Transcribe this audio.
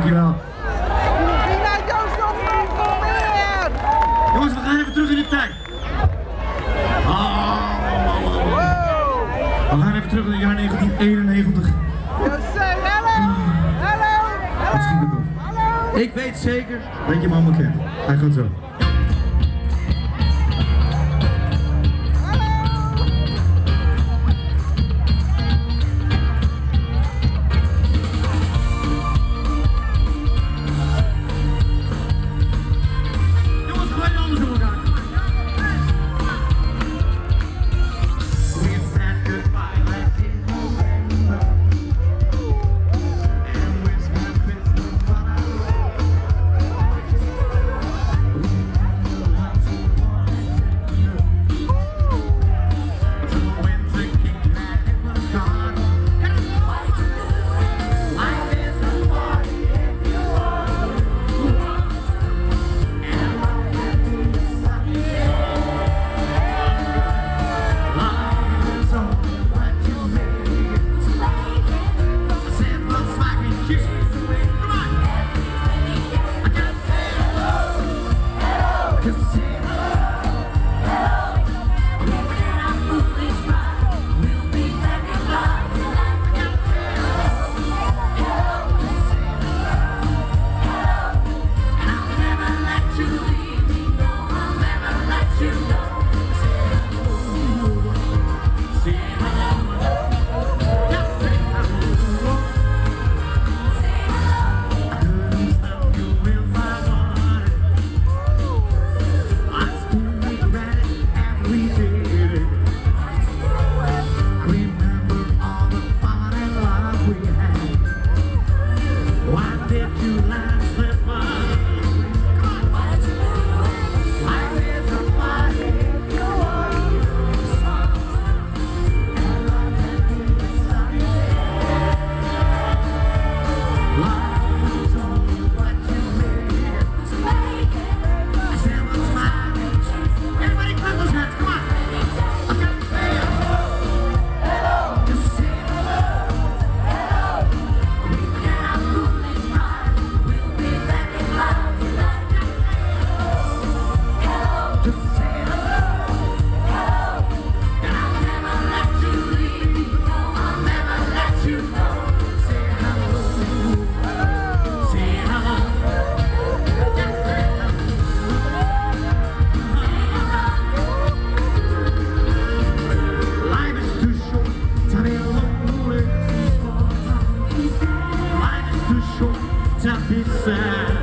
Dankjewel. Jongens, we gaan even terug in de tijd. We gaan even terug in het jaar 1991. Hallo! Hallo! Hallo! Ik weet zeker dat je mama kent. Hij gaat zo. Tapizar